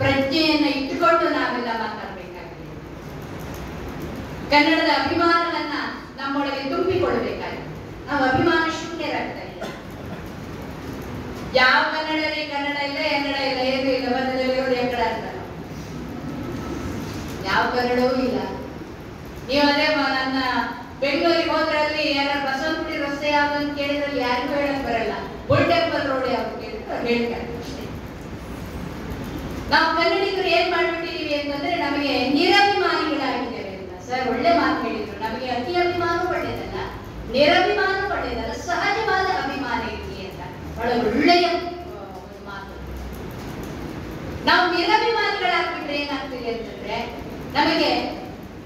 ಪ್ರಜ್ಞೆಯನ್ನ ಇಟ್ಟುಕೊಂಡು ನಾವೆಲ್ಲ ಮಾತಾಡಬೇಕಾಗಿದೆ. ಕನ್ನಡದ ಅಭಿಮಾನವನ್ನ ನಮ್ಮೊಳಗೆ ತುಂಬಿಕೊಳ್ಳಬೇಕಾಗಿದೆ. ನಾವು ಅಭಿಮಾನ ಶೂನ್ಯರಾಗ್ತಾ ಇಲ್ಲ. ಯಾವ ಕನ್ನಡದಲ್ಲಿ ಕನ್ನಡ ಇಲ್ಲ ಕನ್ನಡ ಇಲ್ಲ, ಏನು ಇಲ್ಲ ಮಧ್ಯದಲ್ಲಿರೋದು ಎಕ್ಕಡ ಅಂತ. ಯಾವ ಕನ್ನಡವೂ ಇಲ್ಲ. ನೀವು ಅದೇ ನನ್ನ ಬೆಂಗಳೂರಿಗೆ ಹೋದ್ರಲ್ಲಿ ಯಾರು ಬಸವನಗುಡಿ ರಸ್ತೆ ಯಾವ್ದು ಅಂತ ಕೇಳಿದ್ರಲ್ಲಿ ಯಾರಿಗೂ ಹೇಳಕ್ ಬರಲ್ಲ. ಬುಲ್ ಟೆಂಪಲ್ ರೋಡ್ ಯಾವ್ದು ಕೇಳಿದ್ರೆ ಹೇಳ್ತಾರೆ. ನಾವು ಕನ್ನಡಿಗರು ಏನ್ ಮಾಡ್ಬಿಟ್ಟಿದೀವಿ ಅಂತಂದ್ರೆ ನಮಗೆ ನಿರಭಿಮಾನಿಗಳಾಗಿದ್ದೇವೆ ಸರ್, ಒಳ್ಳೆ ಮಾತು ಹೇಳಿದ್ರು. ನಮಗೆ ಅತಿ ಅಭಿಮಾನ ಒಳ್ಳೇದಲ್ಲ. ನಿರಭಿಮಾನ ಒಳ್ಳೇದಲ್ಲ. ಸಹಜವಾದ ಅಭಿಮಾನ ಇರಲಿ ಅಂತ. ಬಹಳ ಒಳ್ಳೆಯ ಮಾತು. ನಾವು ನಿರಭಿಮಾನಿಗಳಾಗ್ಬಿಟ್ರೆ ಏನಾಗ್ತಿದೆ ಅಂತಂದ್ರೆ ನಮಗೆ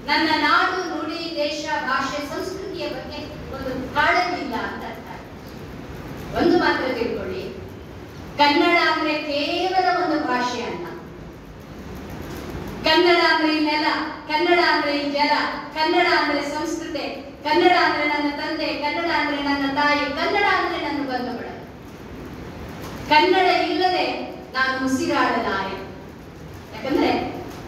ನನ್ನ ನಾಡು, ನುಡಿ, ದೇಶ, ಭಾಷೆ, ಸಂಸ್ಕೃತಿಯ ಬಗ್ಗೆ ಒಂದು ಕಾಳಜಿಲ್ಲ ಅಂತ ಒಂದು ಮಾತ್ರ ತಿಳ್ಕೊಳ್ಳಿ. ಕನ್ನಡ ಅಂದ್ರೆ ಕೇವಲ ಒಂದು ಭಾಷೆ ಅಲ್ಲ. ಕನ್ನಡ ಅಂದ್ರೆ ಈ ನೆಲ, ಕನ್ನಡ ಅಂದ್ರೆ ಈ ಜಲ, ಕನ್ನಡ ಅಂದ್ರೆ ಸಂಸ್ಕೃತಿ, ಕನ್ನಡ ಅಂದ್ರೆ ನನ್ನ ತಂದೆ, ಕನ್ನಡ ಅಂದ್ರೆ ನನ್ನ ತಾಯಿ, ಕನ್ನಡ ಅಂದ್ರೆ ನನ್ನ ಬಂಧುಗಳು. ಕನ್ನಡ ಇಲ್ಲದೆ ನಾನು ಉಸಿರಾಡಲಾರೆ. ಯಾಕಂದ್ರೆ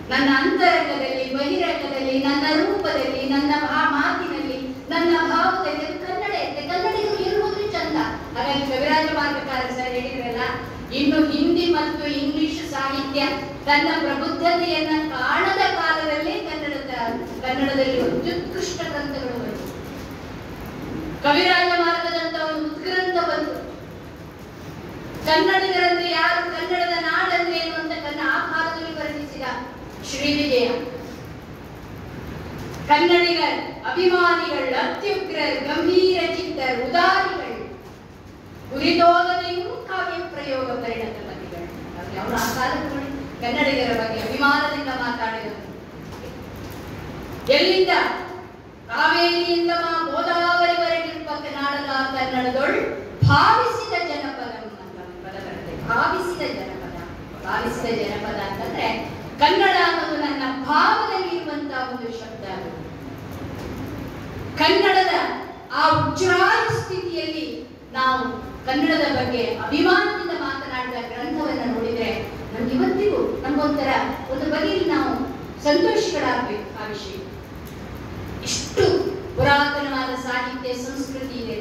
ನನ್ನ ಅಂತರಂಗದಲ್ಲಿ, ಬಹಿರಂಗದಲ್ಲಿ, ನನ್ನ ರೂಪದಲ್ಲಿ, ನನ್ನ ಆ ಮಾತಿನಲ್ಲಿ, ನನ್ನ ಭಾವದಲ್ಲಿ ಕನ್ನಡ ಇದೆ ಕನ್ನಡಿಗರು ಇರುವುದು ಚಂದ. ಹಾಗಾಗಿ ಕವಿರಾಜ ಮಾರ್ಗಕಾರ ಸರ್ ಹೇಳಿದ್ರಲ್ಲ ಇನ್ನು ಹಿಂದಿ ಮತ್ತು ಇಂಗ್ಲಿಷ್ ಸಾಹಿತ್ಯ ತನ್ನ ಪ್ರಬುದ್ಧತೆಯನ್ನ ಕಾಣದ ಕಾಲದಲ್ಲಿ ಕನ್ನಡದ ಕನ್ನಡದಲ್ಲಿ ಅತ್ಯುತ್ಕೃಷ್ಟ ಗ್ರಂಥಗಳು ಬಂತು ಕವಿರಾಜ ಮಾರ್ಗದಂತ ಒಂದು ಉತ್ಗ್ರಂಥ ಬಂತು ಕನ್ನಡಿಗರಂದ್ರೆ ಯಾರು? ಕನ್ನಡದ ನಾಡಂದ್ರೆ ಏನು ಅಂತ ತನ್ನ ಆ ಭಾಗದಲ್ಲಿ ವರ್ಣಿಸಿದ ಶ್ರೀವಿಜಯ ಕನ್ನಡಿಗರ್ ಅಭಿಮಾನಿಗಳು ಅತ್ಯುಗ್ರ ಗಂಭೀರ ಚಿತ್ತರು ಉದಾರಿಗಳು. ಗುರಿತೋಗದೆಯೂ ಕಾವ್ಯ ಪ್ರಯೋಗ ಪರಿಣತ ಅವರು ಆ ಕಾಲದಲ್ಲಿ ಕನ್ನಡಿಗರ ಬಗ್ಗೆ ಅಭಿಮಾನದಿಂದ ಮಾತಾಡಿದರು. ಎಲ್ಲಿಂದ? ಕಾವೇರಿಯಿಂದ ಗೋದಾವರಿವರೆಗಿರುವ ನಾಡದ ಕನ್ನಡದೊಳ್ ಭಾವಿಸಿದ ಜನಪದ ಪದ ಭಾವಿಸಿದ ಜನಪದ. ಭಾವಿಸಿದ ಜನಪದ ಅಂತಂದ್ರೆ ಕನ್ನಡ ಅನ್ನೋದು ನನ್ನ ಭಾವದಲ್ಲಿ ಇರುವಂತಹ ಒಂದು ಶಬ್ದ ಅದು. ಕನ್ನಡದ ಆ ಉಜ್ಜಾಲ ಸ್ಥಿತಿಯಲ್ಲಿ ನಾವು ಕನ್ನಡದ ಬಗ್ಗೆ ಅಭಿಮಾನದಿಂದ ಮಾತನಾಡಿದ ಗ್ರಂಥವನ್ನು ನೋಡಿದ್ರೆ ನಮ್ಗೆ ಇವತ್ತಿಗೂ ನಮ್ಗೊಂಥರ ಒಂದು ಬಗೆಯಲ್ಲಿ ನಾವು ಸಂತೋಷಗಳಾಗ್ಬೇಕು ಆ ವಿಷಯ. ಇಷ್ಟು ಪುರಾತನವಾದ ಸಾಹಿತ್ಯ, ಸಂಸ್ಕೃತಿ ಇದೆ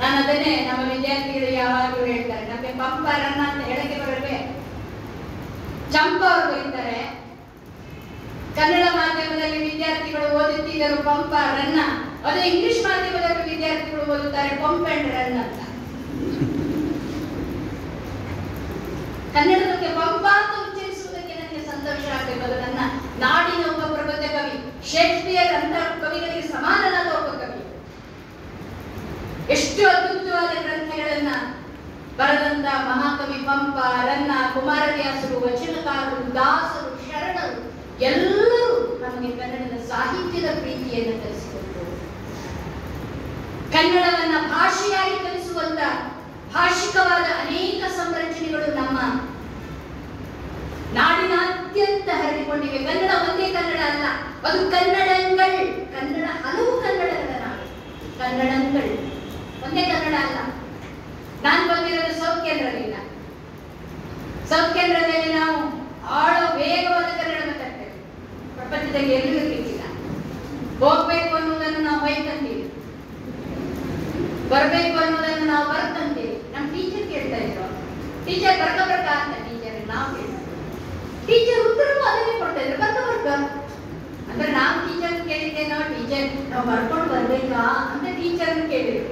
ನಾನು ಅದನ್ನೇ ನಮ್ಮ ವಿದ್ಯಾರ್ಥಿಗಳು ಯಾವಾಗಲೂ ಹೇಳ್ತಾರೆ. ನಮಗೆ ಪಂಪರನ್ನ ಅಂತ ಹೇಳಕ್ಕೆ ಬರಬೇಕು ಚಂಪ ಅವರು ಬರೀತಾರೆ ಕನ್ನಡ ಮಾಧ್ಯಮದಲ್ಲಿ ವಿದ್ಯಾರ್ಥಿಗಳು ಓದುತ್ತಿದ್ದರು ಪಂಪ ರನ್ನ. ಅದೇ ಇಂಗ್ಲಿಷ್ ಮಾಧ್ಯಮದಲ್ಲಿ ವಿದ್ಯಾರ್ಥಿಗಳು ಓದುತ್ತಾರೆ ಪಂಪ್ ಅಂಡ್ ರನ್ ಅಂತ. ಕನ್ನಡದಕ್ಕೆ ಪಂಪ ಅಂತ ಉಚ್ಚರಿಸುವುದಕ್ಕೆ ನನಗೆ ಸಂತೋಷ ಆಗಬೇಕು ನನ್ನ ನಾಡಿನ ಒಬ್ಬ ಪ್ರಬುದ್ಧ ಕವಿ ಶೇಕ್ಸ್ಪಿಯರ್ ಅಂತ ಕವಿಗಳಿಗೆ ಸಮಾನನಾದ ಒಬ್ಬ ಕವಿ ಎಷ್ಟು ಅದ್ಭುತವಾದ ಗ್ರಂಥಗಳನ್ನ ಬರೆದಂತ ಮಹಾಕವಿ ಪಂಪ, ರನ್ನ, ಕುಮಾರವ್ಯಾಸರು, ವಚನಕಾರರು, ದಾಸರು ಎಲ್ಲರೂ ನಮಗೆ ಕನ್ನಡದ ಸಾಹಿತ್ಯದ ಪ್ರೀತಿಯನ್ನು ಕಲಿಸಿಕೊಟ್ಟರು ಕನ್ನಡವನ್ನ ಭಾಷೆಯಾಗಿ ಕಲಿಸುವಂತ ಭಾಷಿಕವಾದ ಅನೇಕ ಸಂರಚನೆಗಳು ನಮ್ಮ ನಾಡಿನಾದ್ಯಂತ ಹರಡಿಕೊಂಡಿವೆ. ಕನ್ನಡ ಒಂದೇ ಕನ್ನಡ ಅಲ್ಲ, ಅದು ಕನ್ನಡಂಗಳ್, ಕನ್ನಡ ಹಲವು ಕನ್ನಡಗಳ ನಾಡು. ಕನ್ನಡಂಗಳ್, ಒಂದೇ ಕನ್ನಡ ಅಲ್ಲ. ನಾನು ಬಂದಿರೋದು ಸೌತ್ ಕೇಂದ್ರದಿಂದ. ಸೌತ್ ಕೇಂದ್ರದಲ್ಲಿ ನಾವು ಆಳ, ವೇಗವಾದ ಕನ್ನಡ ಪ್ರಪಂಚದಲ್ಲಿ ಎಲ್ಲೂ ಇರ್ಲಿಕ್ಕಿಲ್ಲ. ಹೋಗ್ಬೇಕು ಅನ್ನೋದನ್ನು ನಾವು ಬೈಕಂತೀವಿ. ಬರ್ಬೇಕು ಅನ್ನೋದನ್ನು ನಾವು ಬರ್ತಂತೀವಿ ನಮ್ಮ ಟೀಚರ್ ಕೇಳ್ತಾ ಇದ್ರು. ಟೀಚರ್ ಬರ್ಕ ಬರ್ಕ ಅಂತ ಟೀಚರ್ ನಾವು ಟೀಚರ್ ಉತ್ತರವೂ ಅದನ್ನೇ ಕೊಡ್ತಾ ಇದ್ರು. ಬರ್ಕ ಬರ್ಕ. ಅಂದ್ರೆ ನಾವು ಟೀಚರ್ ಕೇಳಿದ್ದೇನೋ ಟೀಚರ್ ನಾವು ಬರ್ಕೊಂಡು ಬರ್ಬೇಕಾ ಅಂತ ಟೀಚರ್ ಕೇಳಿದ್ರು.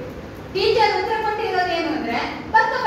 ಟೀಚರ್ ಉತ್ತರ ಕೊಟ್ಟಿರೋದೇನು ಅಂದ್ರೆ, ಬರ್ಕ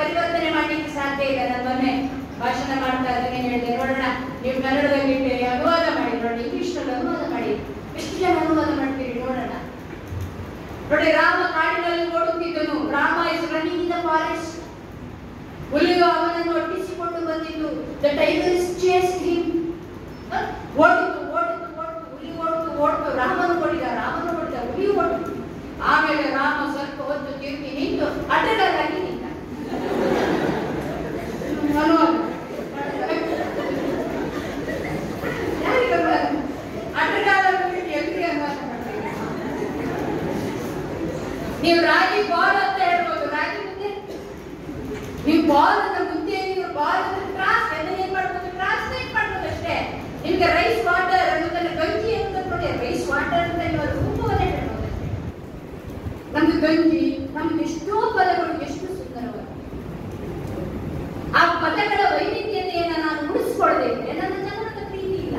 ಪರಿವರ್ತನೆ ಮಾಡಲಿಕ್ಕೆ ಸಾಧ್ಯ ಇಲ್ಲ. ನಾನು ಮೊನ್ನೆ ಭಾಷಣ ಮಾಡ್ತಾ ಇದ್ದೇನೆ ಹೇಳಿದೆ? ನೋಡೋಣ, ನೀವು ಕನ್ನಡದಲ್ಲಿ ಅನುವಾದ ಮಾಡಿ ನೋಡಿ ಇಂಗ್ಲಿಷ್ನಲ್ಲಿ ಅನುವಾದ ಮಾಡಿ. ಎಷ್ಟು ಜನ ಅನುವಾದ ಮಾಡ್ತೀರಿ ನೋಡೋಣ? ನೋಡಿ, ರಾಮ ಕಾಡಿನಲ್ಲಿ ಓಡುತ್ತಿದ್ದನು. Rama is running in forest ಹುಲಿಯು ಅವನನ್ನು ಒಟ್ಟಿಸಿಕೊಂಡು ಬಂದಿದ್ದು. The tiger is chase him ಓಡಿತು ನೀವು ರಾಗಿ ಬಾಲ್ ಅಂತ ಹೇಳ್ಬೋದು. ರಾಗಿ ಮುದ್ದೆ? ನೀವು ಬಾಲ್ ಅಂತ ಮುದ್ದೆ, ನೀವು ಬಾಲ್ ಅಂತ ಕ್ರಾಸ್ ಅದನ್ನ ಏನ್ ಮಾಡ್ಬೋದು? ಕ್ರಾಸ್ ಏನ್ ಮಾಡ್ಬೋದು ಅಷ್ಟೇ? ನಿಮ್ಗೆ ರೈಸ್ ವಾಟರ್ ಅನ್ನೋದನ್ನ ಗಂಜಿ ಅಂತ ನೋಡಿ. ರೈಸ್ ವಾಟರ್ ಅಂತ ಹೇಳೋದು ರೂಪವನ್ನೇ ಹೇಳ್ಬೋದು ನಮ್ದು ಗಂಜಿ ನಮ್ಗೆ ಎಷ್ಟೋ ಪದಗಳು ಎಷ್ಟು ಸುಂದರವಾದ ಆ ಪದಗಳ ವೈವಿಧ್ಯತೆಯನ್ನು ನಾನು ಉಳಿಸ್ಕೊಳ್ಳದೆ ನನ್ನ ಜನರ ಪ್ರೀತಿ ಇಲ್ಲ.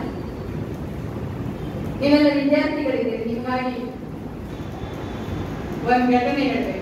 ನಿಮ್ಮೆಲ್ಲ ವಿದ್ಯಾರ್ಥಿಗಳಿದ್ದೇವೆ ನಿಮ್ಗಾಗಿ ಒಂದು ಘಟನೆಗಳಿವೆ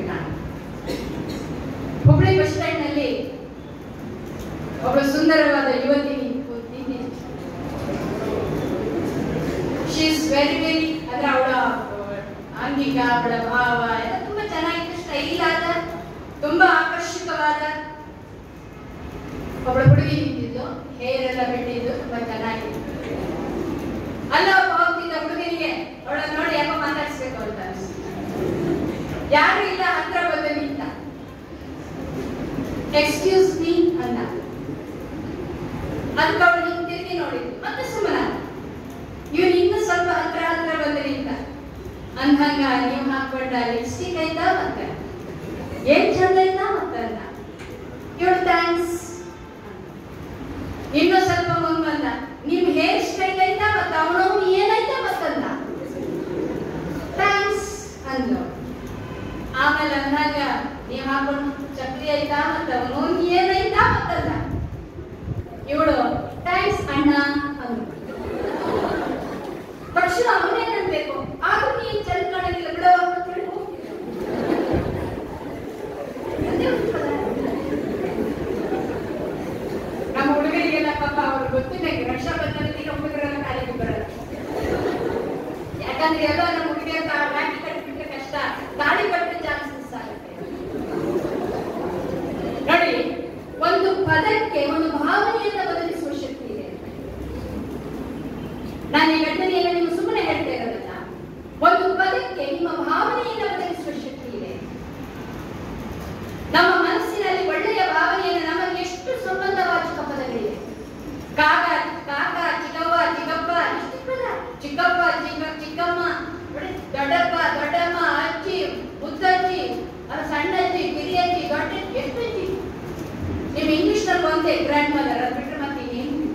ಮತ್ತೆ ಗ್ರ್ಯಾಂಡ್ ಮದರ್ ಅದು ಬಿಟ್ಟರೆ ಮತ್ತೆ ಇನ್ನೇನು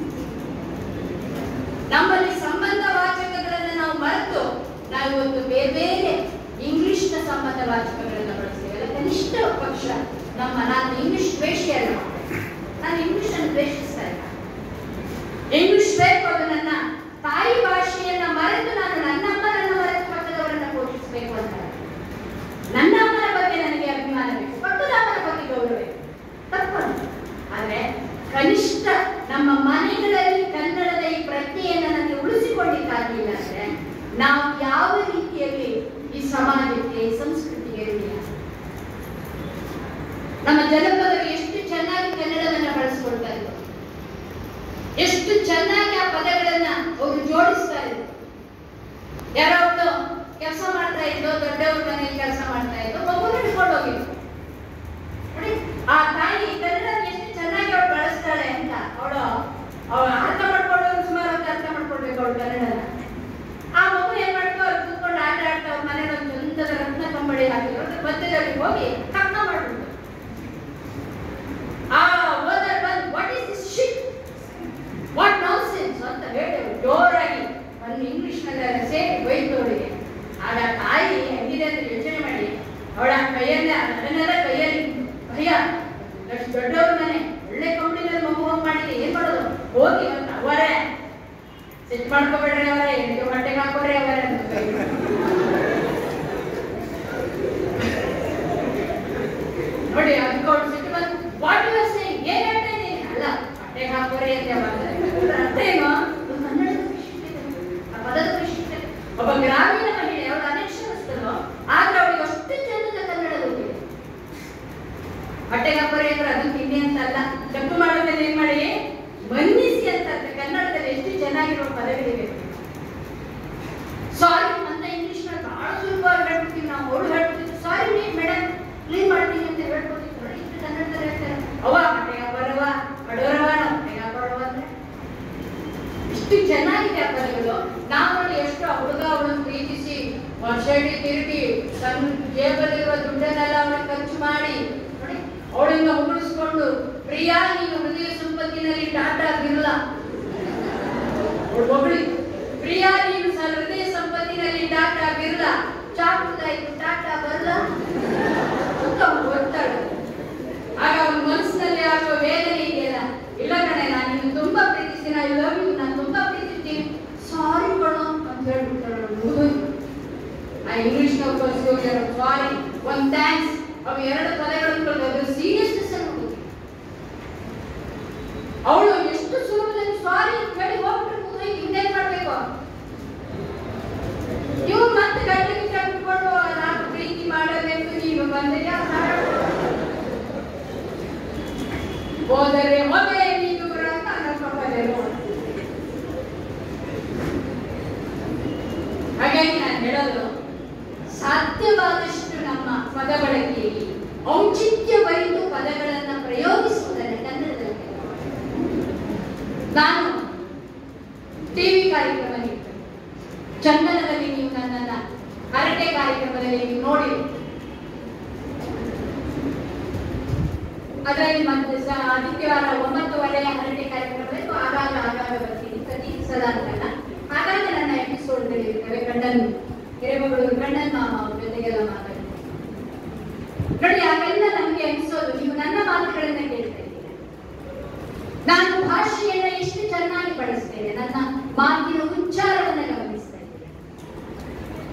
ನಮ್ಮಲ್ಲಿ ಸಂಬಂಧ ವಾಚಕಗಳನ್ನ ನಾವು ಮರೆತು ನಾವು ಇವತ್ತು ಬೇರೆ ಬೇರೆ ಇಂಗ್ಲಿಷ್ನ ಸಂಬಂಧ ವಾಚಕಗಳನ್ನ ಬಳಸ್ತೇವೆ. ಕನಿಷ್ಠ ಪಕ್ಷ ನಮ್ಮ ನಾನು ಇಂಗ್ಲಿಷ್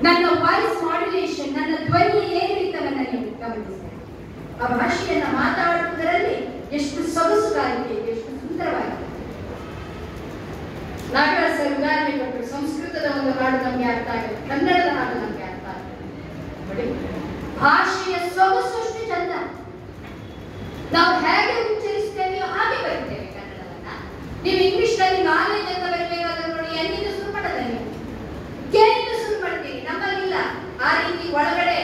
ನನ್ನ ವಾಯ್ಸ್ ಮಾಡ್ಯುಲೇಷನ್ ನನ್ನ ಧ್ವನಿ ಏರಿಳಿತವನ್ನ ನೀವು ಗಮನಿಸಿದೆ. ಆ ಭಾಷೆಯನ್ನ ಮಾತಾಡುವುದರಲ್ಲಿ ಎಷ್ಟು ಸೊಗಸುಗಾರಿಕೆ ಎಷ್ಟು ಸುಂದರವಾಗಿದೆ. ನಾಗರ ಸರ್ ಉದಾಹರಣೆ ಕೊಟ್ಟರು ಸಂಸ್ಕೃತದ ಒಂದು ಹಾಡು ನಮಗೆ ಅರ್ಥ ಆಗುತ್ತೆ ಕನ್ನಡದ ಹಾಡು ನಮಗೆ ಅರ್ಥ ನೋಡಿ, ಭಾಷೆಯ ಸೊಗಸು ಅಷ್ಟು ಚಂದ. ನಾವು ಹೇಗೆ ಉಚ್ಚರಿಸ್ತೇವೆಯೋ ಹಾಗೆ ಬರ್ತೇವೆ ಕನ್ನಡವನ್ನ. ನೀವು ಇಂಗ್ಲಿಷ್ನಲ್ಲಿ ನಾಲೆಜ್ ಅಂತ ಬರಬೇಕಾದ್ರೆ ನೋಡಿ ಎಲ್ಲಿಂದ ಶುರು ಮಾಡಲ್ಲ ನೀವು ಕೇಳಿಂದ ಶುರು ಮಾಡ್ತೀರಿ ನಮ್ಮಲ್ಲಿಲ್ಲ ಆ ರೀತಿ ಒಳಗಡೆ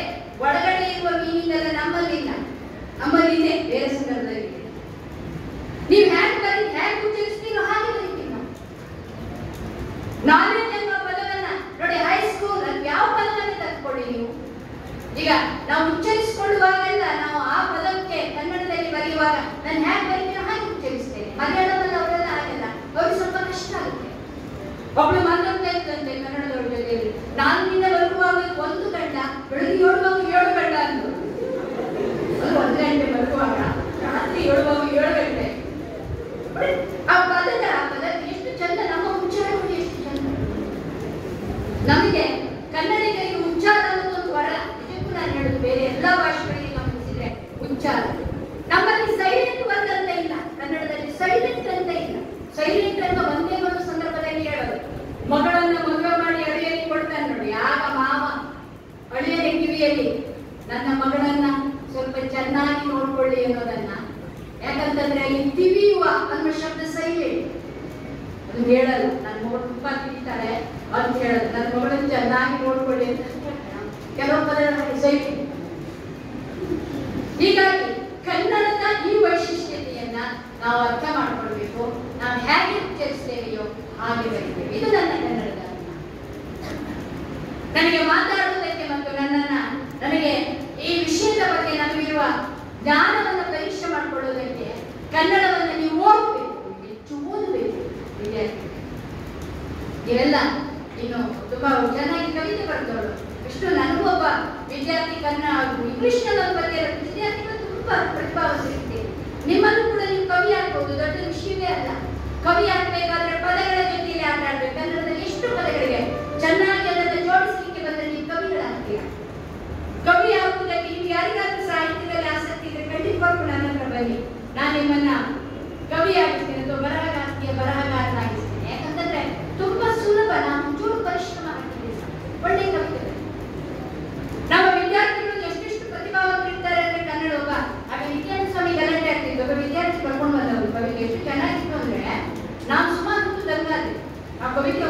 ಒಳಗಡೆ ಇರುವ ಮೀನಿಂಗ್ ನಮ್ಮಲ್ಲಿಲ್ಲ. ನಮ್ಮಲ್ಲಿದೆ ಬೇರೆ ಸಂದರ್ಭದಲ್ಲಿ. ನೀವು ಹ್ಯಾಂಗ್ ಬರಿ ಹ್ಯಾಂಗ್ ಉಚ್ಚರಿಸ್ತೀರೋ ಹಾಗೆ ಬರೀತೀವಿ ನಾವು ನಾಲೆಜ್ ಎಂಬ ಪದವನ್ನ, ನೋಡಿ ಹೈಸ್ಕೂಲ್ ಅಲ್ಲಿ ಯಾವ ಪದವನ್ನ ತಕ್ಕೊಳ್ಳಿ ನೀವು? ಈಗ ನಾವು ಉಚ್ಚರಿಸಿಕೊಳ್ಳುವಾಗೆಲ್ಲ ನಾವು ಆ ಪದಕ್ಕೆ ಕನ್ನಡದಲ್ಲಿ ಬರೆಯುವಾಗ, ನಾನು ಹ್ಯಾಂಗ್ ಬರೀತೀನೋ. ಒಬ್ಳು ಮಾತಾಡ್ತಾ ಜೊತೆಯಲ್ಲಿ. ನಾನು ನಿನ್ನ ಬರುವಾಗ ಒಂದು ಗಂಡ ಬೆಳಗ್ಗೆ ಏಳುವಾಗ ಏಳು ಗಂಡ ಅಂದ್ರು ಅದು ಒಂದು ಗಂಟೆ ಬರುವಾಗ ರಾತ್ರಿ ಏಳುವಾಗ ಏಳು ಗಂಟೆ ನೋಡಿ, ಆ ಪದದ ಆ ಪದ ಎಷ್ಟು ಚಂದ ನಮ್ಮ ಉಚ್ಚಾರಗಳು ಎಷ್ಟು ಚಂದ ನಮಗೆ ಕನ್ನಡಿಗರಿಗೆ ಉಚ್ಚಾರ ಅನ್ನೋದೊಂದು ವರ ನಿಜಕ್ಕೂ ನಾನು ಹೇಳುದು ಬೇರೆ ಎಲ್ಲಾ ಭಾಷೆಗಳಿಗೆ ಗಮನಿಸಿದ್ರೆ ಉಚ್ಚಾರ ನಮ್ಮಲ್ಲಿ ಸೈಲೆಂಟ್ ವರ್ಡ್ ಅಂತ ಇಲ್ಲ ಕನ್ನಡದಲ್ಲಿ ಸೈಲೆಂಟ್ ಅಂತ ಇಲ್ಲ ಸೈಲೆಂಟ್ ಅಂತ ಒಂದೇ ಒಂದು ಸಂದರ್ಭದಲ್ಲಿ ಹೇಳೋದು ಮಗಳನ್ನ ಮದುವೆ ಮಾಡಿ ಅಳಿಯಲಿ ಕೊಡ್ತಾನೆ ನೋಡಿ ಆಗ ಮಾವ ಅಳಿಯನ ಕಿವಿಯಲ್ಲಿ ನನ್ನ ಮಗಳನ್ನ ಸ್ವಲ್ಪ ಚೆನ್ನಾಗಿ ನೋಡ್ಕೊಳ್ಳಿ ಅನ್ನೋದನ್ನ ಯಾಕಂತಂದ್ರೆ ಅಲ್ಲಿ ತಿವಿಯುವ ಅನ್ನೋ ಶಬ್ದ ಸೈಲೆಂಟ್ ಅದು ಹೇಳಲ್ಲ ನನ್ನ ಮಗಳು ತುಂಬಾ ತಿಂತಾಳೆ ಅಂತ ಹೇಳಲ್ಲ ನನ್ನ ಮಗಳನ್ನ ಚೆನ್ನಾಗಿ ನೋಡ್ಕೊಳ್ಳಿ ಅಂತ ಹೇಳ್ತಾಳೆ. ಕೆಲವು ಪದಗಳ ಸೈಲೆಂಟ್ ಹೀಗಾಗಿ ಕನ್ನಡದ ಈ ವೈಶಿಷ್ಟ್ಯತೆಯನ್ನ ನಾವು ಅರ್ಥ ಮಾಡ್ಕೊಳ್ಬೇಕು ನಾವು ಹೇಗೆ ಉಚ್ಚರಿಸ್ತೇವೆಯೋ ಹಾಗೆ ಬರೀತೇವೆ ಇದು ನನ್ನ ಕನ್ನಡದ ಅರ್ಥ. ನನಗೆ ಮಾತಾಡುವುದಕ್ಕೆ ಮತ್ತು ನನ್ನನ್ನ ನನಗೆ ಈ ವಿಷಯದ ಬಗ್ಗೆ ನಮಗಿರುವ ಜ್ಞಾನವನ್ನು ಪರೀಕ್ಷೆ ಮಾಡಿಕೊಳ್ಳುವುದಕ್ಕೆ ಕನ್ನಡವನ್ನು ನೀವು ಓದಬೇಕು, ಹೆಚ್ಚು ಓದಬೇಕು, ವಿದ್ಯಾರ್ಥಿ. ಇವೆಲ್ಲ ಇನ್ನು ತುಂಬಾ ಚೆನ್ನಾಗಿ ಕವಿತೆ ಬರ್ತವಳು ಇಷ್ಟು ನನಗೂ ಒಬ್ಬ ವಿದ್ಯಾರ್ಥಿ ಕನ್ನಡ ಇಂಗ್ಲಿಷ್ನಲ್ಲಿ ಬಗ್ಗೆ ವಿದ್ಯಾರ್ಥಿಗಳು ತುಂಬಾ ಪ್ರತಿಭಾವಂತರಿದ್ದೀರಿ ನಿಮ್ಮನ್ನು ಕೂಡ ನೀವು ಕವಿ ಆಗ್ಬೋದು, ದೊಡ್ಡ ವಿಷಯವೇ ಅಲ್ಲ. ಕವಿ ಆಗ್ಬೇಕಾದ್ರೆ ಪದಗಳ ಜೊತೆಯಲ್ಲಿ ಆಟ ಆಡ್ಬೇಕು. ಕನ್ನಡದಲ್ಲಿ ಎಷ್ಟು ಪದಗಳಿವೆ? ಚೆನ್ನಾಗಿ ಅದನ್ನು ಜೋಡಿಸಲಿಕ್ಕೆ ಬಂದ್ರೆ ನೀವು ಕವಿಗಳಾಗ್ತೀರಾ? ಕವಿ ಆಗುವುದಕ್ಕೆ ನಿಮ್ಗೆ ಯಾರಿಗಾದ್ರೂ ಸಾಹಿತ್ಯದಲ್ಲಿ ಆಸಕ್ತಿ ಇದ್ರೆ ಖಂಡಿತವಾಗ್ಲೂ ನನ್ನ ಬನ್ನಿ. ನಾನು ನಿಮ್ಮನ್ನ ಕವಿ ಆಗಿರ್ತೀನಿ ಅಥವಾ ಬರಹಗಾರ್ತಿಯ ಬರಹಗಾರ ಆಗಿರ್ತೀನಿ ಯಾಕಂತಂದ್ರೆ ತುಂಬಾ ಸುಲಭ ನಾನು ಚೂರು ಪರಿಶ್ರಮ ಹಾಕಿದ್ದೀನಿ ಒಳ್ಳೆ ಕವಿತೆ. ನಮ್ಮ ವಿದ್ಯಾರ್ಥಿಗಳು ಎಷ್ಟೆಷ್ಟು ಪ್ರತಿಭಾವಂತರಿದ್ದಾರೆ ಅಂದ್ರೆ ಕನ್ನಡ ಒಬ್ಬ ಆಗ ವಿಜ್ಞಾನ ಸ್ವಾಮಿ ಗಲಾಟೆ ಆಗ್ತಿದ್ವಿ ಒಬ್ಬ ವಿದ್ಯಾರ್ಥಿ ಕರ್ಕೊಂಡು ಬಂದವರು ಕವಿಗೆ ಎಷ್ಟು ಚೆನ್ನಾಗಿತ್ತು ಅಂದ್ರೆ, ನಾವು ಸುಮಾರು ಗಂಗಾದ್ರಿ ಆ ಕವಿತೆ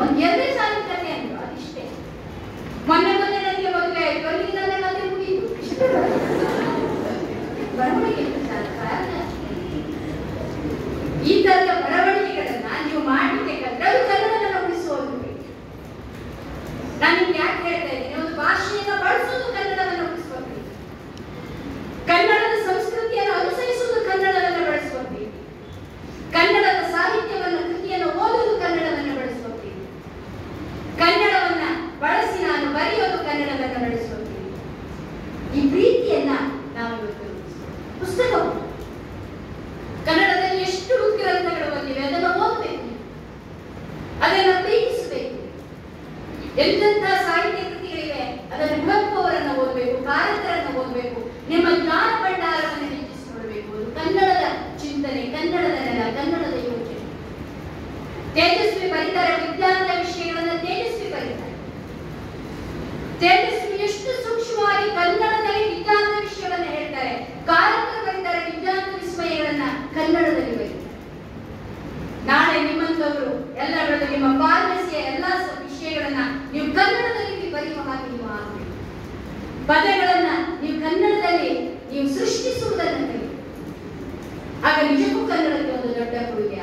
ಒಂದ್ ಎರಡೇ ಸಾಲಿನ ತೇಜಸ್ವಿ ಎಷ್ಟು ಸೂಕ್ಷ್ಮವಾಗಿ ಕನ್ನಡದಲ್ಲಿ ವಿಜ್ಞಾನದ ವಿಷಯವನ್ನು ಹೇಳ್ತಾರೆ. ಕಾರಕರು ಬರೀತಾರೆ ವಿಜ್ಞಾನದ ವಿಸ್ಮಯಗಳನ್ನ ಕನ್ನಡದಲ್ಲಿ ಬರೀತಾರೆ ನಾಳೆ ನಿಮ್ಮಂತವರು ಎಲ್ಲ ನಿಮ್ಮ ಫಾರ್ಮಸಿಯ ಎಲ್ಲ ವಿಷಯಗಳನ್ನ ನೀವು ಕನ್ನಡದಲ್ಲಿ ಬರೆಯುವ ಹಾಗೆ ನೀವು ಆಗಬೇಕು. ಪದಗಳನ್ನ ನೀವು ಕನ್ನಡದಲ್ಲಿ ನೀವು ಸೃಷ್ಟಿಸುವುದನ್ನು ಆಗ ನಿಜಕ್ಕೂ ಕನ್ನಡಕ್ಕೆ ಒಂದು ದೊಡ್ಡ ಕೊಡುಗೆ.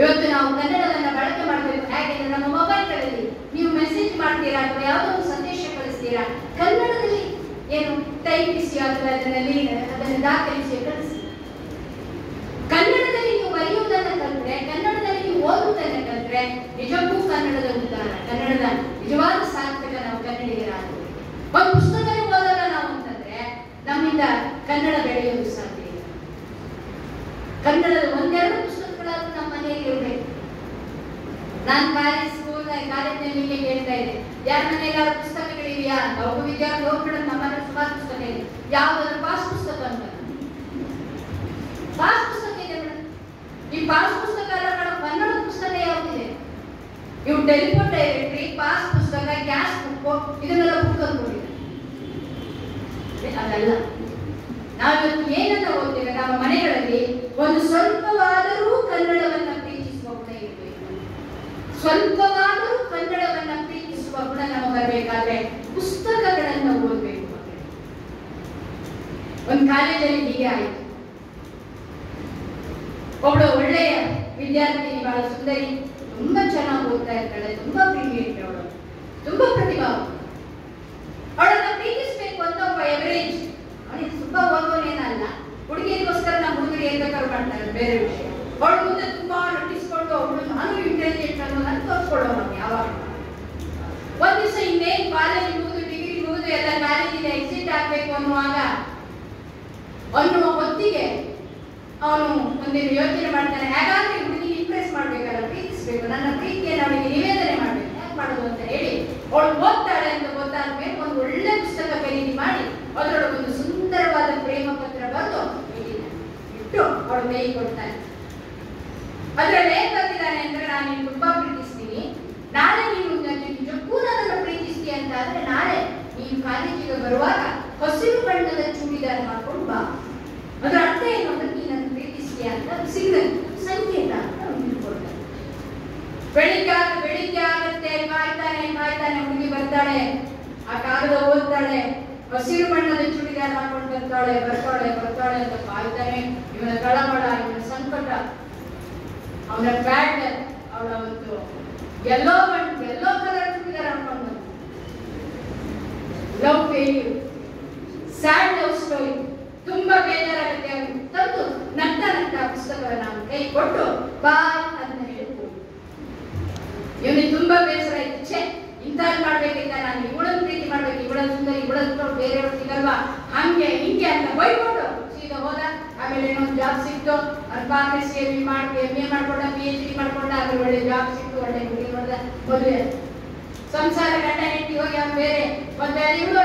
ಇವತ್ತು ನಾವು ಕನ್ನಡವನ್ನು ಬಳಕೆ ಮಾಡಬೇಕು ಯಾಕೆಂದ್ರೆ ನಮ್ಮ ಮೊಬೈಲ್ಗಳಲ್ಲಿ ನೀವು ಮೆಸೇಜ್ ಮಾಡ್ತೀರಾ ಅಥವಾ ಯಾವುದೋ ಒಂದು ಸಂದೇಶ ಕಳಿಸ್ತೀರಾ? ಕನ್ನಡದಲ್ಲಿ ಏನು ಟೈಪಿಸಿ ಅಥವಾ ಅದರಲ್ಲಿ ಅದನ್ನು ದಾಖಲಿಸಿ ಕಳಿಸಿ. ಕನ್ನಡದಲ್ಲಿ ನೀವು ಬರೆಯುವುದನ್ನು ಕಲ್ತ್ರೆ, ಕನ್ನಡದಲ್ಲಿ ನೀವು ಓದುವುದನ್ನು ಕಲ್ತ್ರೆ, ನಿಜಕ್ಕೂ ಕನ್ನಡದ ಉದಾಹರಣೆ ಕನ್ನಡದ ನಿಜವಾದ ಸಾರ್ಥಕ ನಾವು ಕನ್ನಡಿಗರಾಗಬೇಕು ಒಂದು ಪುಸ್ತಕ ಓದಲ್ಲ ನಾವು ಅಂತಂದ್ರೆ, ನಮ್ಮಿಂದ ಕನ್ನಡ ಬೆಳೆಯೋದು ಸಾಧ್ಯ ಇಲ್ಲ. ಕನ್ನಡದ ಒಂದೆರಡು ಪುಸ್ತಕಗಳಾದ್ರೂ ನಮ್ಮ ಮನೆಯಲ್ಲಿ ಇರಬೇಕು. ನಾನು ಕಾಲೇಜ್ ಸ್ಕೂಲ್ ಕಾಲೇಜಿನಲ್ಲಿ ನಿಮಗೆ ಹೇಳ್ತಾ ಇದ್ದೆ. ಯಾರ ಮನೆಯಲ್ಲಿ ಪುಸ್ತಕಗಳಿವೆಯಾ ಒಬ್ಬ ವಿದ್ಯಾರ್ಥಿ ಹೋಗ್ಬಿಡ ನಮ್ಮ ಮನೆ ಸುಮಾರು ಪುಸ್ತಕ ಇದೆ. ಯಾವ್ದಾದ್ರು ಪಾಸ್ ಪುಸ್ತಕ ಅಂತ ಪಾಸ್ ಪುಸ್ತಕ ಇದೆ ಮೇಡಮ್ ಈ ಪಾಸ್ ಪುಸ್ತಕ ಕನ್ನಡ ಪುಸ್ತಕ ಯಾವ್ದಿದೆ? ಇವು ಟೆಲಿಫೋನ್ ಡೈರೆಕ್ಟ್ರಿ, ಪಾಸ್ ಪುಸ್ತಕ ಗ್ಯಾಸ್ ಬುಕ್ ಇದನ್ನೆಲ್ಲ ಬುಕ್ ಅಂದ್ಕೊಂಡಿದೆ ಅದಲ್ಲ ನಾವಿವತ್ತು ಏನನ್ನ ಓದ್ತೇವೆ ನಮ್ಮ ಮನೆಗಳಲ್ಲಿ ಒಂದು ಸ್ವಲ್ಪವಾದರೂ ಕನ್ನಡವನ್ನ ಪ್ರೀತಿಸುವ ಗುಣ ಇರಬೇಕು. ಸ್ವಲ್ಪವಾದರೂ ಕನ್ನಡವನ್ನ ಪ್ರೀತಿಸುವ ಗುಣ ನಮಗೆ ಬರಬೇಕಾದ್ರೆ ಪುಸ್ತಕಗಳನ್ನು ಓದಬೇಕು. ಒಂದು ಕಾಲೇಜಲ್ಲಿ ಹೀಗೆ ಆಯಿತು. ಒಬ್ಬಳು ಒಳ್ಳೆಯ ವಿದ್ಯಾರ್ಥಿನಿ, ಬಹಳ ಸುಂದರಿ, ತುಂಬಾ ಚೆನ್ನಾಗಿ ಓದ್ತಾ ಇರ್ತಾಳೆ, ತುಂಬಾ ಬ್ರಿಲಿಯಂಟ್ ಅವಳು. ತುಂಬಾ ಪ್ರತಿಭಾ ಅವಳನ್ನ ಪ್ರೀತಿಸ್ಬೇಕು ಅಂತ ಒಬ್ಬ ಎವರೇಜ್ ಅವನಿಗೆ ತುಂಬಾ ಓದೋನೇನಲ್ಲ ಹುಡುಗಿಗೋಸ್ಕರ ನಮ್ಮ ಹುಡುಗರು ಏನ್ ಕರ್ಕೊಂಡ್ತಾರೆ ಬೇರೆ ವಿಷಯ ಅವಳ ಮುಂದೆ ತುಂಬಾ ನಟಿಸ್ಕೊಂಡು ಅವಳು ನಾನು ಇಂಟೆಲಿಜೆಂಟ್ ಅನ್ನೋದನ್ನ ತೋರಿಸ್ಕೊಳ್ಳೋ ನಾವು ಯಾವಾಗ ಒಂದ್ ದಿವಸ ಇನ್ನೇನ್ ಕಾಲೇಜ್ ಮುಗಿದು ಡಿಗ್ರಿ ಮುಗಿದು ಎಲ್ಲ ಕಾಲೇಜಿಗೆ ಎಕ್ಸಿಟ್ ಆಗ್ಬೇಕು ಅನ್ನುವಾಗ ಅನ್ನುವ ಹೊತ್ತಿಗೆ ಅವನು ಒಂದೇನು ಯೋಚನೆ ಮಾಡ್ತಾನೆ. ಹೇಗಾದ್ರೆ ಹುಡುಗಿ ಇಂಪ್ರೆಸ್ ಮಾಡ್ಬೇಕಲ್ಲ ಪ್ರೀತಿಸ್ಬೇಕು. ನನ್ನ ಪ್ರೀತಿಯನ್ನು ಅವನಿಗೆ ನಿವೇದನೆ ಮಾಡ್ಬೇಕು. ಯಾಕೆ ಮಾಡೋದು ಅಂತ ಹೇಳಿ ಅವಳು ಓದ್ತಾಳೆ ಅಂತ ಗೊತ್ತಾದ ಮೇಲೆ ಒಂದು ಒಳ್ಳೆ ಪುಸ್ತಕ ಖರೀದಿ ಮಾಡಿ ಅದರೊಳಗೆ ಒಂದು ಸುಂದರವಾದ ಪ್ರೇಮ ಪತ್ರ ಬರೆದು ಇಟ್ಟು ಅವಳು ಕೈ ಕೊಡ್ತಾನೆ ಅದರಲ್ಲಿ ಏನ್ ಬರ್ತಿದ್ದಾನೆ ಅಂದ್ರೆ ನಾನು ನೀನು ತುಂಬಾ ಪ್ರೀತಿಸ್ತೀನಿ. ನಾಳೆ ನೀನು ನಿಜಕ್ಕೂ ನನ್ನನ್ನು ಪ್ರೀತಿಸ್ತೀಯ ಅಂತ ಆದ್ರೆ ನಾಳೆ ನೀನು ಕಾಲೇಜಿಗೆ ಬರುವಾಗ ಹಸಿರು ಬಣ್ಣದ ಚೂಡಿದಾರ್ ಮಾಡ್ಕೊಂಡು ಬಾ. ಅದರ ಅರ್ಥ ಏನು ಅಂದ್ರೆ ನೀನನ್ನು ಪ್ರೀತಿಸಿದೆ ಅಂತ ಸಿಗ್ನಲ್ ಸಂಕೇತ ಅಂತ ಬೆಳಿಗ್ಗೆ ಬೆಳಿಗ್ಗೆ ಆಗುತ್ತೆ ಕಾಯ್ತಾನೆ ಕಾಯ್ತಾನೆ, ಹುಡುಗಿ ಬರ್ತಾಳೆ. ಆ ಕಾಗದ ಓದ್ತಾಳೆ. ಹಸಿರು ಬಣ್ಣದ ಚೂಡಿದಾರ್ ಹಾಕೊಂಡು ಬರ್ತಾಳೆ ಬರ್ತಾಳೆ ಬರ್ತಾಳೆ ಅಂತ ಕಾಯ್ತಾನೆ. ಇವನ ಕಳಮಳ ಇವನ ಸಂಕಟ. ಅವನ ಪ್ಯಾಟ್ ಅವಳ ಒಂದು ಎಲ್ಲೋ ಬಣ್ಣ ಎಲ್ಲೋ ಕಲರ್ ಚೂಡಿದಾರ್ ಹಾಕೊಂಡು love failure sad love story ತುಂಬಾ ಬೇಜಾರಾಗುತ್ತೆ ತಂತು ತಂದು ನಗ್ತ ನಗ್ತ ಅವನ ಕೈ ಕೊಟ್ಟು ಬಾ ಅಂತ ಹೇಳ್ಬೋದು ಇವನಿಗೆ ತುಂಬಾ ಬೇಸರ ಛೇ ಇಂಥದ್ದು ಮಾಡ್ಬೇಕಿಂತ ನಾನು ಇವಳನ್ನ ಪ್ರೀತಿ ಮಾಡ್ಬೇಕು ಇವಳ ಸುಂದರಿ ಇವಳ ಸುಂದರ ಬೇರೆಯವ್ರು ಸಿಗಲ್ವಾ? ಹಂಗೆ, ಹಿಂಗೆ ಅಂತ ಬೈಕೊಂಡು ಸೀದಾ ಹೋದ. ಆಮೇಲೆ ಇನ್ನೊಂದು ಜಾಬ್ ಸಿಕ್ತು. ಅವ್ರ ಪಾತ್ರೆ ಸೇವಿ ಮಾಡಿ ಎಂ ಎ ಮಾಡ್ಕೊಂಡ ಪಿ ಎಚ್ ಡಿ ಮಾಡ್ಕೊಂಡ ಅದ್ರ ಒಳ್ಳೆ ಜಾಬ್ ಸಿಕ್ತು, ಒಳ್ಳೆ ಹುಡುಗಿ ಮದುವೆ. ಸಂಸಾರ ಗಂಡ ಹೆಂಡತಿ ಹೋಗಿ ಅವ್ನು ಬೇರೆ. ಮತ್ತೆ ಇವಳು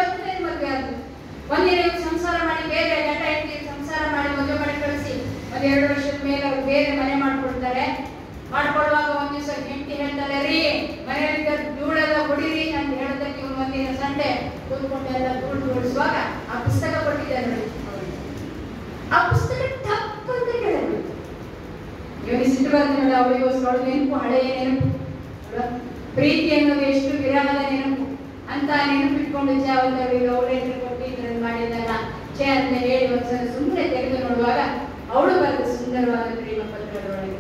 ಒಂದಿನ ನೀವು ಸಂಸಾರ ಮಾಡಿ ಬೇರೆ ಗಂಡ ಹೆಂಡತಿ ಸಂಸಾರ ಮಾಡಿ ಮದುವೆ ಮಾಡಿ ಕಳಿಸಿ ಒಂದೆರಡು ವರ್ಷದ ಮೇಲೆ ಅವ್ರು ಬೇರೆ ಮನೆ ಮಾಡ್ಕೊಳ್ತಾರೆ ಮಾಡ್ಕೊಳ್ಳುವಾಗ ಒಂದ್ ದಿವಸ ಹೆಂಡತಿ ಹೇಳ್ತಾರೆ ರೀ, ಮನೆಯಲ್ಲಿ ಧೂಳೆಲ್ಲ ಹೊಡಿರಿ ಅಂತ ಹೇಳ್ದಕ್ಕೆ ಇವ್ರು ಒಂದಿನ ಸಂಡೆ ಕೂತ್ಕೊಂಡು ಎಲ್ಲ ಧೂಳು ಆ ಪುಸ್ತಕ ಕೊಟ್ಟಿದ್ದಾರೆ ನೋಡಿ. ಆ ಪುಸ್ತಕ ಟಪ್ ಅಂತ ಕೇಳಬೇಕು ಇವನಿಗೆ ಸಿಟ್ಟು ಬಂದ ಅವಳಿಗೆ ಅವಳು ನೆನಪು ಹಳೆಯ ನೆನಪು? ಪ್ರೀತಿ ಅನ್ನೋದು ಎಷ್ಟು ವಿರಹದ ನೆನಪು ಅಂತ ನೆನಪಿಟ್ಕೊಂಡು ಅವಳಿಗೆ ಅವಳೇ ಛೆ ಅಂತ ಹೇಳಿ ಒಂದ್ಸಲ ಸುಮ್ಮನೆ ತೆಗೆದು ನೋಡುವಾಗ ಅವಳು ಬರೆದ ಸುಂದರವಾದ ಪ್ರೇಮ ಪತ್ರದೊಳಗೆ.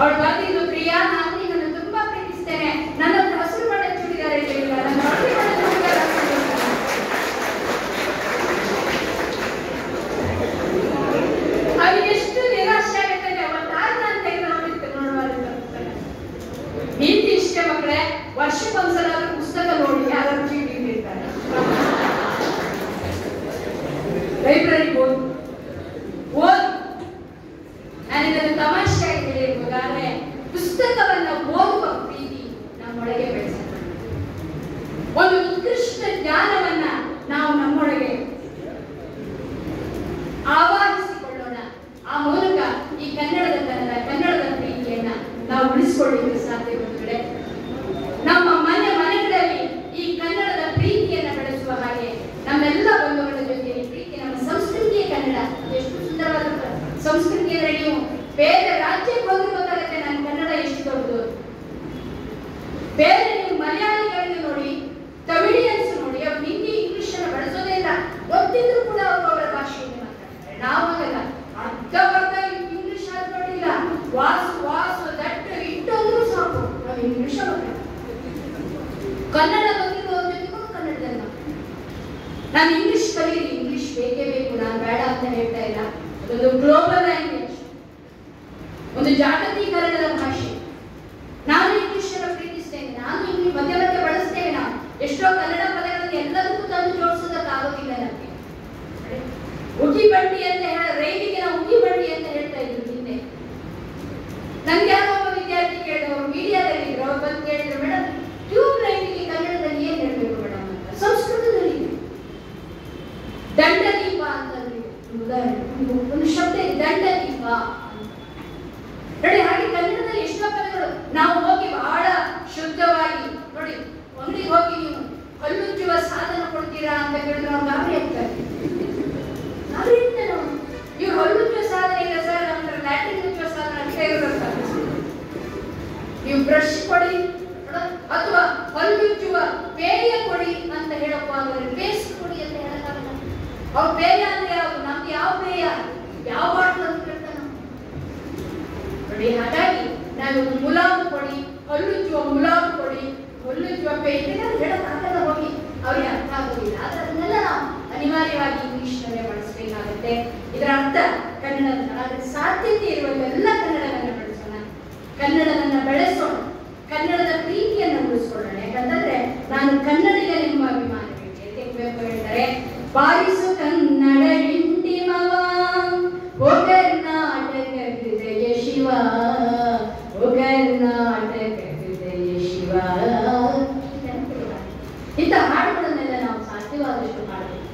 ಅವಳು ಬರೆದಿದ್ದು ಪ್ರಿಯಾ ನಾನು de un ಬ್ರಷ್ ಕೊಡಿ ಅಥವಾ ಹಲ್ಲುಜ್ಜುವ ಪೇಯ ಕೊಡಿ ಅಂತ ಹೇಳಪ್ಪ ಅಂದ್ರೆ ಪೇಸ್ಟ್ ಕೊಡಿ ಅಂತ ಹೇಳಕ್ಕಾಗಲ್ಲ. ಅವ್ರ ಪೇಯ ಅಂದ್ರೆ ಯಾವುದು? ನಮ್ದು ಯಾವ ಪೇಯ? ಯಾವ ಬಾಟ್ಲು ಅಂತ ಕೇಳ್ತಾನೆ. ನೋಡಿ, ಹಾಗಾಗಿ ನಾನು ಮುಲಾಮು ಕೊಡಿ ಹಲ್ಲುಜ್ಜುವ ಮುಲಾಮ್ ಕೊಡಿ ಹಲ್ಲುಜ್ಜುವ ಪೇಯ ಹೇಳಕ್ಕಾಗಲ್ಲ ಹೋಗಿ. ಅವ್ರಿಗೆ ಅರ್ಥ ಆಗೋದಿಲ್ಲ ಆದ್ರೆ ಅದನ್ನೆಲ್ಲ ನಾವು ಅನಿವಾರ್ಯವಾಗಿ ಇಂಗ್ಲಿಷ್ ನಲ್ಲೇ ಬಳಸಬೇಕಾಗುತ್ತೆ. ಇದರ ಅರ್ಥ ಕನ್ನಡ ಅದರ ಸಾಧ್ಯತೆ ಎಲ್ಲ ಕನ್ನಡವನ್ನು ಬಳಸೋಣ. ಕನ್ನಡವನ್ನ ಬೆಳೆಸೋಣ ಕನ್ನಡದ ಪ್ರೀತಿಯನ್ನು ಉಳಿಸ್ಕೊಳ್ಳೋಣ ಯಾಕಂತಂದ್ರೆ ನಾನು ಕನ್ನಡಿಗನೆಂಬ ಅಭಿಮಾನ ಬೇಕು ಕುವೆಂಪು ಹೇಳ್ತಾರೆ ಬಾರಿಸು ಕನ್ನಡ ಹಿಂಡಿಮವ ಓ ಕರ್ನಾಟಕ ಹೃದಯ ಶಿವ ಓ ಕರ್ನಾಟಕ ಹೃದಯ ಶಿವ. ಇಂಥ ಹಾಡುಗಳನ್ನೆಲ್ಲ ನಾವು ಸಾಧ್ಯವಾದಷ್ಟು ಮಾಡಬೇಕು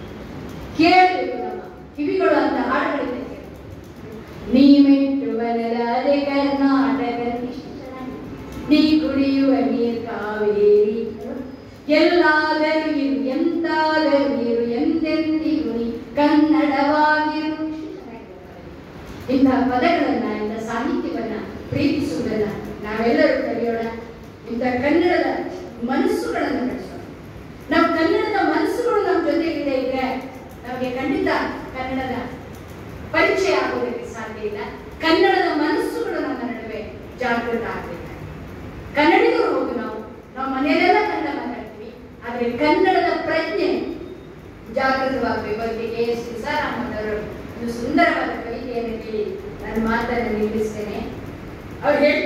ಕೇಳಬೇಕು ನಮ್ಮ ಕಿವಿಗಳು ಅಂತ ಹಾಡುಗಳಿದೆ. ನೀ ಬರಲಾರೆ ಕರ್ನಾಟಕ ಇಷ್ಟು ಚೆನ್ನಾಗಿದೆ. ನೀ ಕುಡಿಯುವ ನೀರು ಕಾವೇರಿ ಎಲ್ಲಾದರೂ ಇರು ಎಂತಾದರೂ ಇರು ಎಂದೆಂದಿರು ನೀ ಕನ್ನಡವಾಗಿರು. ಇಂತಹ ಪದಗಳನ್ನ, ಇಂಥ ಸಾಹಿತ್ಯವನ್ನ ಪ್ರೀತಿಸುವುದನ್ನ ನಾವೆಲ್ಲರೂ ಕಲಿಯೋಣ. ಇಂಥ ಕನ್ನಡದ ಮನಸ್ಸುಗಳನ್ನು ಬೆಳೆಸೋಣ ನಾವು ಕನ್ನಡದ ಮನಸ್ಸುಗಳು ನಮ್ಮ ಜೊತೆಗಿದೆ ಇದ್ರೆ ನಮಗೆ ಖಂಡಿತ ಕನ್ನಡದ ಪರಿಚಯ ಆಗೋದಕ್ಕೆ ಸಾಧ್ಯ ಇಲ್ಲ. ಕನ್ನಡದ ಮನಸ್ಸುಗಳು ನಮ್ಮ ನಡುವೆ ಜಾಗೃತ ಅವ್ರು ಹೇಳಿ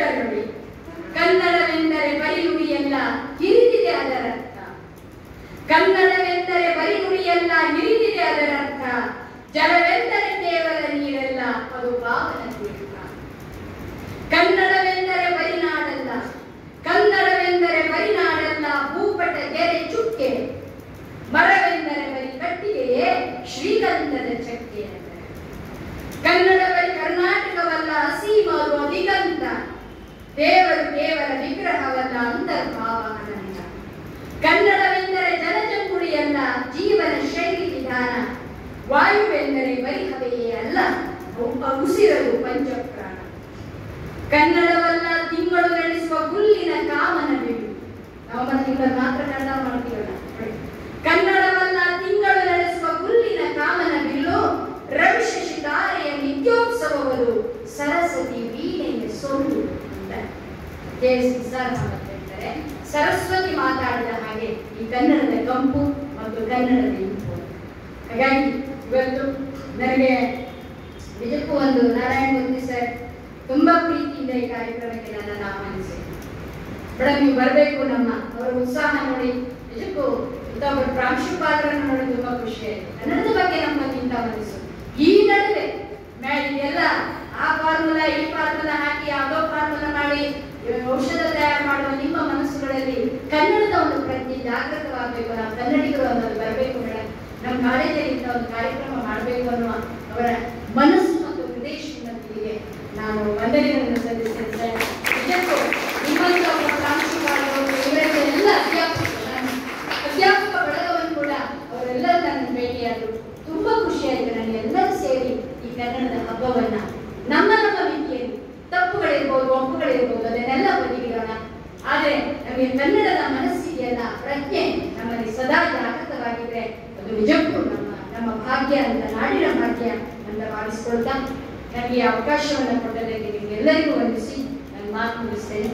ನೋಡಿ, ನಿಜಕ್ಕೂ ಉತ್ತಮ ಪ್ರಾಂಶುಪಾಲರನ್ನು ನೋಡಿ ತುಂಬಾ ಖುಷಿ ಆಯಿತು. ಬಗ್ಗೆ ನಮ್ಮ ಚಿಂತಾಮಣಿಸು ಈ ನಡುವೆ ಇದೆಲ್ಲ ಆ ಫಾರ್ಮುಲಾ ಈ ಫಾರ್ಮುಲಾ ಹಾಕಿ ಅದೋ ಫಾರ್ಮುಲಾ ಮಾಡಿ ಔಷಧ ತಯಾರು ಮಾಡುವ ನಿಮ್ಮ ಮನಸ್ಸುಗಳಲ್ಲಿ ಕನ್ನಡದ ಒಂದು ಪ್ರಜ್ಞೆ ಜಾಗೃತವಾಗಬೇಕು. ನಾವು ಕನ್ನಡಿಗರು ಅನ್ನೋದು ಬರಬೇಕು ಮೇಡಮ್ ನಮ್ಮ ಕಾಲೇಜಲ್ಲಿ ಇಂಥ ಒಂದು ಕಾರ್ಯಕ್ರಮ ಮಾಡಬೇಕು ಅನ್ನುವ ಅವರ ಮನಸ್ಸು ಮತ್ತು ಹೃದಯ ನಾವು ನಾನು ನನಗೆ ಈ ಅವಕಾಶವನ್ನು ಕೊಟ್ಟರೆ ನಿಮಗೆಲ್ಲರಿಗೂ ವಂದಿಸಿ. ನನ್ನ ಮಾತು ಮುಗಿಸ್ತೇನೆ